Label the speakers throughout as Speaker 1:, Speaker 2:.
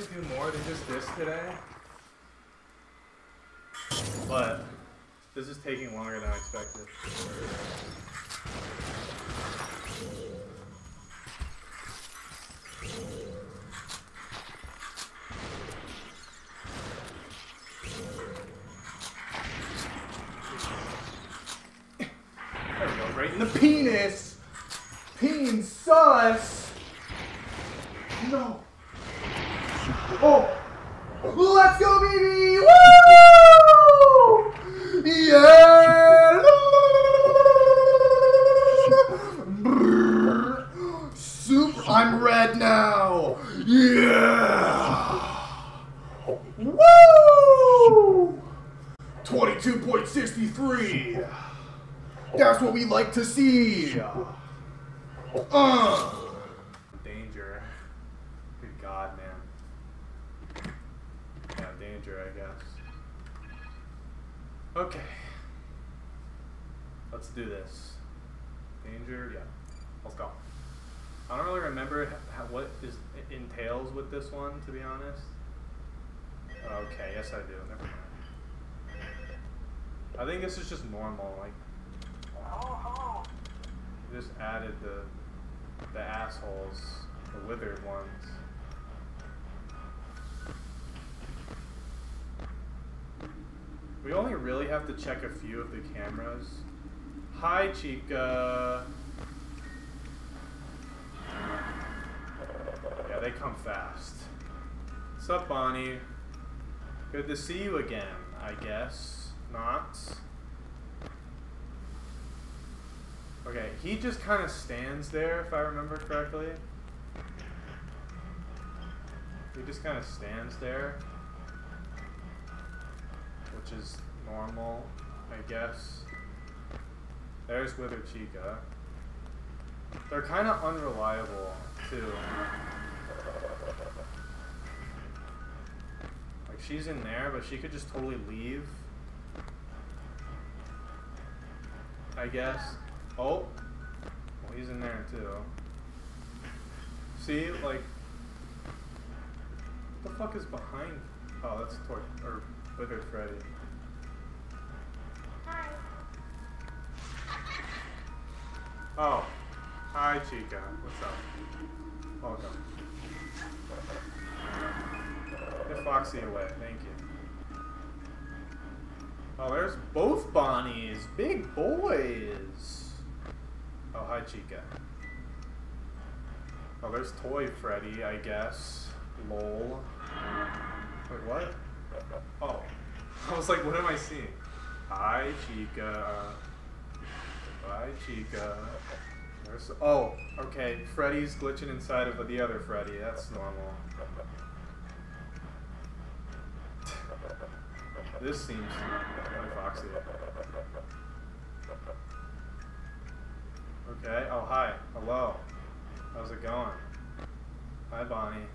Speaker 1: to do more than just this today. But this is taking longer than I expected. There we go, right in the penis! Peen sus! No. Oh! Let's go, baby! Woo! Yeah! Super. I'm red now! Yeah! Woo! 22.63! That's what we like to see! Uh! Danger. Good God, man. I guess. Okay. Let's do this. Danger, yeah. Let's go. I don't really remember how, what is entails with this one, to be honest. Okay, yes I do. Never mind. I think this is just normal. Like, just added the the assholes, the withered ones. We only really have to check a few of the cameras. Hi, Chica. Yeah, they come fast. What's up, Bonnie? Good to see you again, I guess. Not. Okay, he just kind of stands there, if I remember correctly. He just kind of stands there. Which is normal, I guess. There's Wither Chica. They're kind of unreliable, too. Like, she's in there, but she could just totally leave. I guess. Oh. Well, he's in there, too. See, like... What the fuck is behind... Oh, that's Tor... or Withered Freddy. Oh. Hi, Chica. What's up? Welcome. Get Foxy away. Thank you. Oh, there's both Bonnies. Big boys. Oh, hi, Chica. Oh, there's Toy Freddy, I guess. Lol. Wait, what? Oh. I was like, what am I seeing? Hi, Chica. Bye, Chica. Oh, okay. Freddy's glitching inside of the other Freddy. That's normal. This seems like Foxy. Okay. Oh, hi. Hello. How's it going? Hi, Bonnie.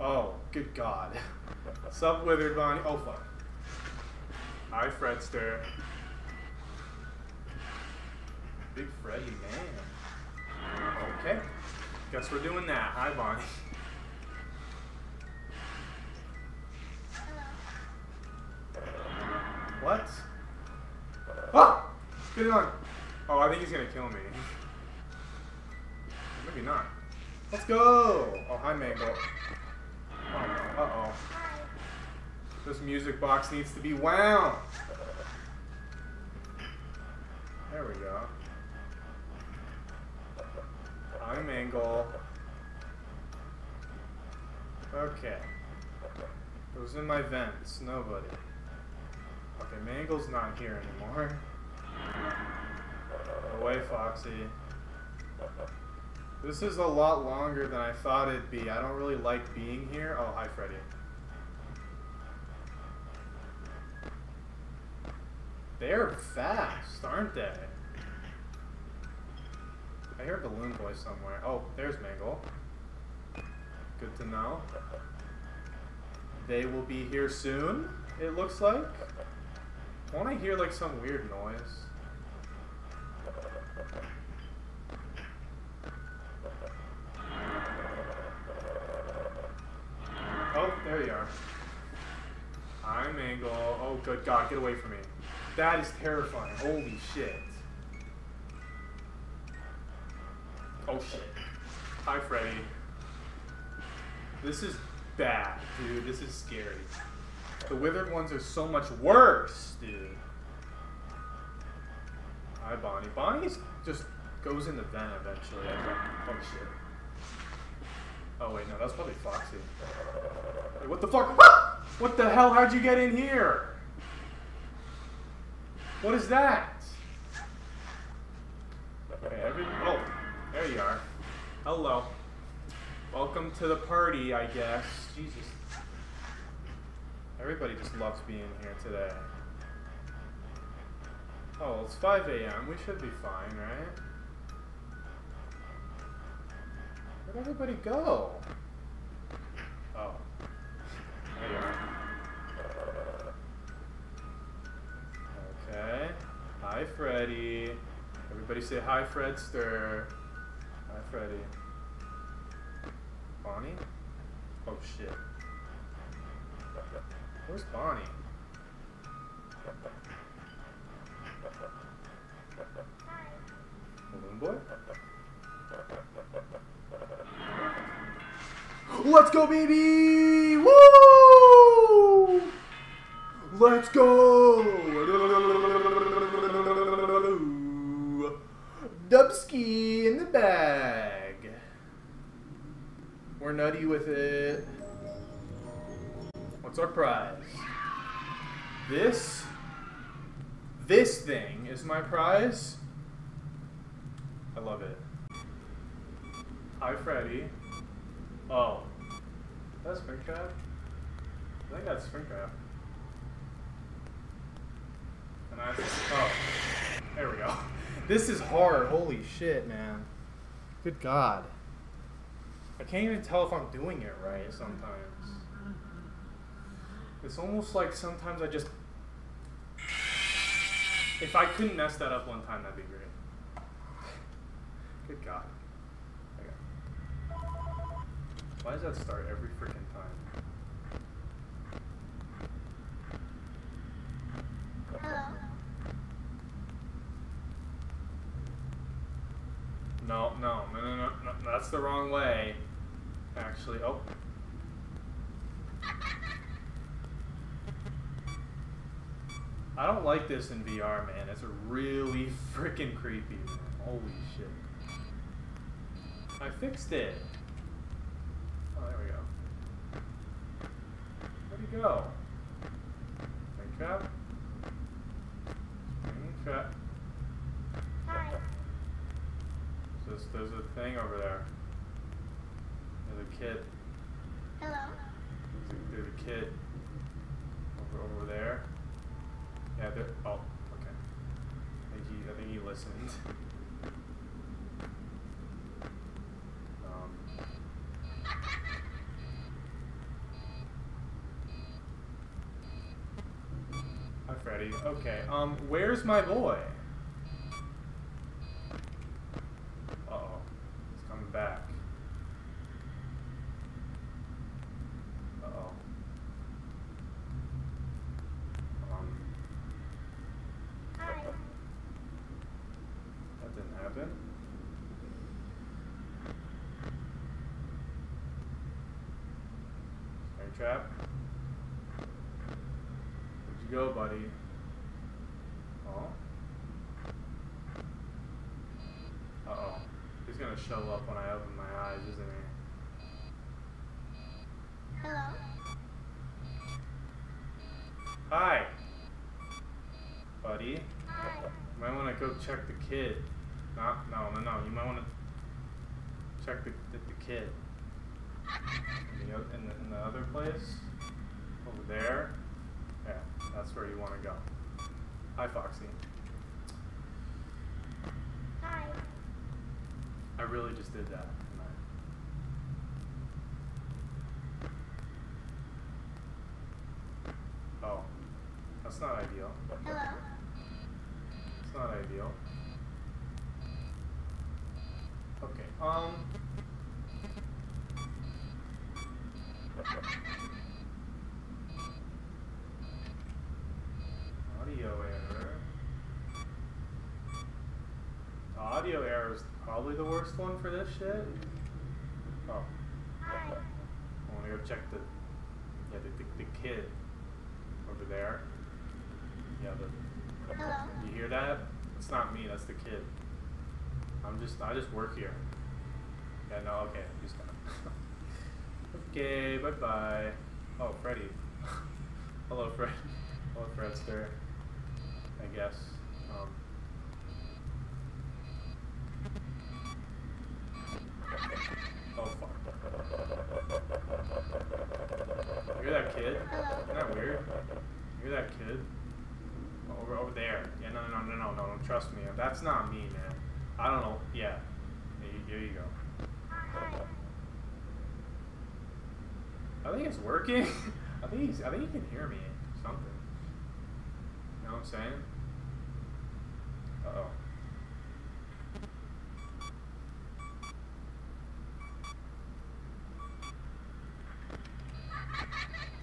Speaker 1: Oh, good God. Sup, Withered Bonnie? Oh, fuck. Hi, Fredster. Big Freddy, man. Okay. Guess we're doing that. Hi, Bonnie. What? Ah! Get it on. Oh, I think he's gonna kill me. Maybe not. Let's go! Oh, hi, Mango. Oh, no. Uh-oh. This music box needs to be wound. There we go. I'm Mangle. Okay. Who's in my vents? Nobody. Okay, Mangle's not here anymore. Away, Foxy. This is a lot longer than I thought it'd be. I don't really like being here. Oh, hi, Freddy. They're fast, aren't they? I hear Balloon Boy somewhere. Oh, there's Mangle. Good to know. They will be here soon, it looks like. Won't I hear like some weird noise? Oh, there you are. I'm Mangle. Oh, good God, get away from me. That is terrifying. Holy shit. Oh shit. Hi, Freddy. This is bad, dude. This is scary. The withered ones are so much worse, dude. Hi, Bonnie. Bonnie's just goes in the vent eventually. Oh shit. Oh wait, no, that's probably Foxy. Wait, what the fuck? What the hell? How'd you get in here? What is that? Every oh, there you are. Hello. Welcome to the party, I guess. Jesus. Everybody just loves being here today. Oh, it's 5 a.m. We should be fine, right? Where'd everybody go? Oh. There you are. Hi, Freddy. Everybody say hi, Fredster. Hi, Freddy. Bonnie? Oh, shit. Where's Bonnie? Balloon Boy? Let's go, baby! Woo! Let's go! Dubsky in the bag. We're nutty with it. What's our prize? This? This thing is my prize? I love it. Hi, Freddy. Oh. That's Springtrap? I think that's Springtrap. And I oh. There we go. This is hard. Holy shit, man. Good God. I can't even tell if I'm doing it right sometimes. It's almost like sometimes I just... If I couldn't mess that up one time, that'd be great. Good God. Okay. Why does that start every freaking time?
Speaker 2: Hello.
Speaker 1: No, no, no, no, no, no, that's the wrong way. Actually, oh. I don't like this in VR, man. It's really freaking creepy, man. Holy shit. I fixed it. Oh, there we go. Where'd he go? Springtrap? Spring trap.
Speaker 2: Hi.
Speaker 1: There's, there's a thing over there. There's a kid.
Speaker 2: Hello.
Speaker 1: There's a, there's a kid over, over there. Yeah, there. Oh, okay. I think he, I think he listened. Um, hi, Freddy. Okay. Um, where's my boy? Uh oh, he's coming back. Uh oh. Um,
Speaker 2: Hi.
Speaker 1: that didn't happen. Springtrap. Go, buddy? Oh. Uh oh. He's gonna show up when I open my eyes, isn't he?
Speaker 2: Hello.
Speaker 1: Hi, buddy.
Speaker 2: Hi.
Speaker 1: You might want to go check the kid. No, no, no, no. You might want to check the, the, the kid. In the, in, the, in the other place? Over there? That's where you want to go. Hi, Foxy.
Speaker 2: Hi.
Speaker 1: I really just did that. Oh, that's not ideal.
Speaker 2: Hello.
Speaker 1: It's not ideal. Okay, um. Probably the worst one for this shit. Oh,
Speaker 2: Hi.
Speaker 1: I want to go check the yeah the, the, the kid over there. Yeah, the
Speaker 2: Hello.
Speaker 1: you hear that? It's not me. That's the kid. I'm just I just work here. Yeah, no, okay, he's gone. okay, bye bye. Oh, Freddy. Hello, Fred. Hello, Fredster. I guess. Um, oh fuck. You hear that kid?
Speaker 2: Hello.
Speaker 1: Isn't that weird? You hear that kid? Over over there. Yeah, no, no, no, no, no, no. Don't trust me. That's not me, man. I don't know. Yeah. There you, go.
Speaker 2: Hi.
Speaker 1: I think it's working. I think he's. I think he can hear me. Something. You know what I'm saying? Uh oh.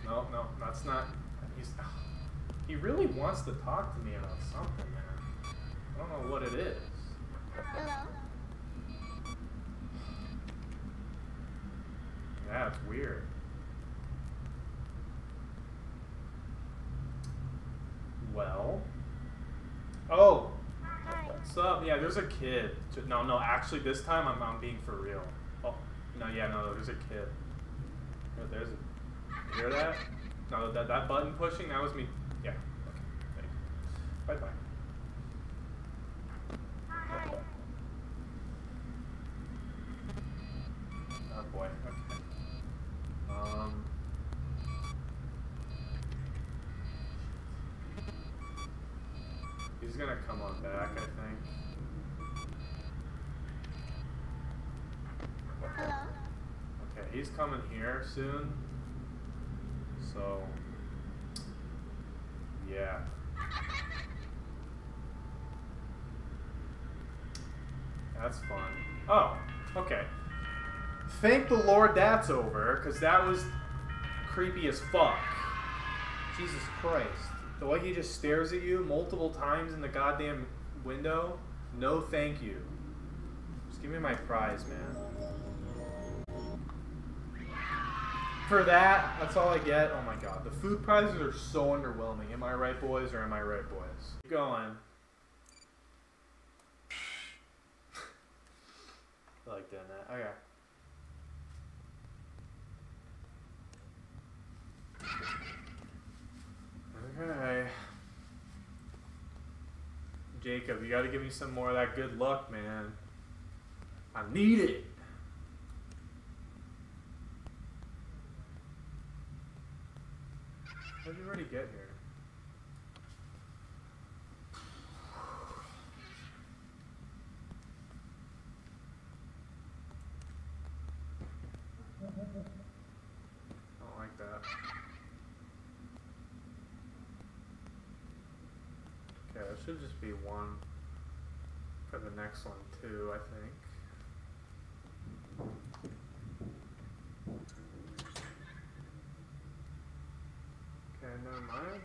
Speaker 1: No, no, that's not. He's. He really wants to me about something, man. I don't know what it is.
Speaker 2: Hello.
Speaker 1: Yeah, it's weird. Well. Oh,
Speaker 2: Hi.
Speaker 1: what's up? Yeah, there's a kid. No, no, actually, this time I'm, I'm being for real. Oh, no, yeah, no, there's a kid. There- There's a. You hear that? No, that, that button pushing, that was me. Yeah, okay. Thanks. Bye bye.
Speaker 2: Hi.
Speaker 1: Oh boy, okay. Um. He's gonna come on back, I think.
Speaker 2: Hello.
Speaker 1: Okay, he's coming here soon. So, yeah. That's fun. Oh, okay. Thank the Lord that's over, because that was creepy as fuck. Jesus Christ. The way he just stares at you multiple times in the goddamn window. No thank you. Just give me my prize, man. For that, that's all I get. Oh my god. The food prizes are so underwhelming. Am I right, boys, or am I right, boys? Keep going. I like doing that. Okay. Okay. Jacob, you gotta give me some more of that good luck, man. I need it. How did you already get here? I don't like that. Okay, it should just be one for the next one too, I think. Okay, never mind.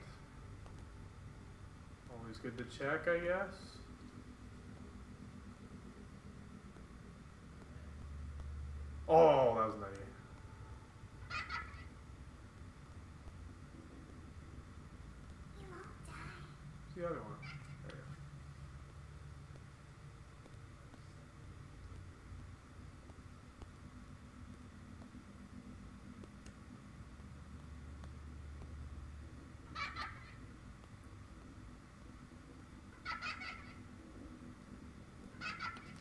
Speaker 1: Always good to check, I guess. Oh, that was nutty. What's the other one? There you go.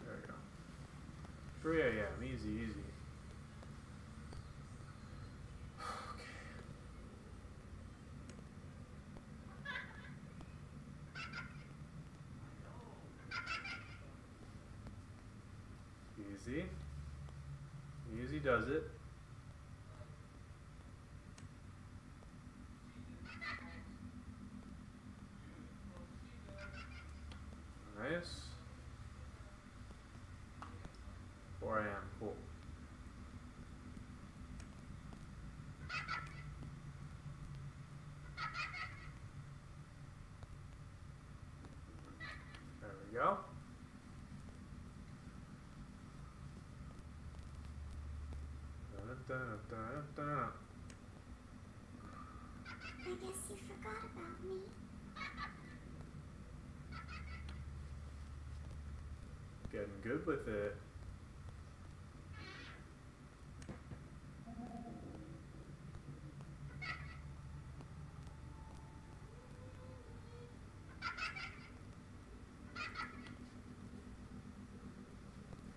Speaker 1: There we go. 3 a.m. Easy, easy. Okay. Easy. Easy does it. Nice. 4 a.m. Cool. There we go. Da-da-da-da-da.
Speaker 2: I guess you forgot about me.
Speaker 1: Getting good with it.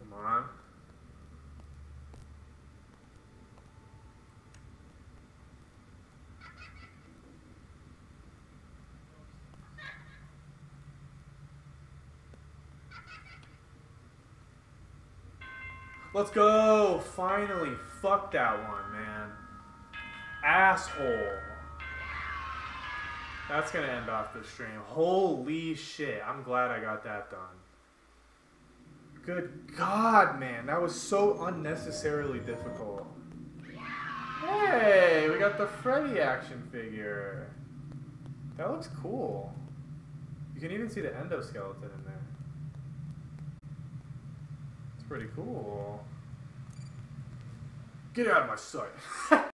Speaker 1: Come on. Let's go! Finally! Fuck that one, man. Asshole. That's gonna end off the stream. Holy shit. I'm glad I got that done. Good God, man. That was so unnecessarily difficult. Hey, we got the Freddy action figure. That looks cool. You can even see the endoskeleton in there. Pretty cool. Get out of my sight.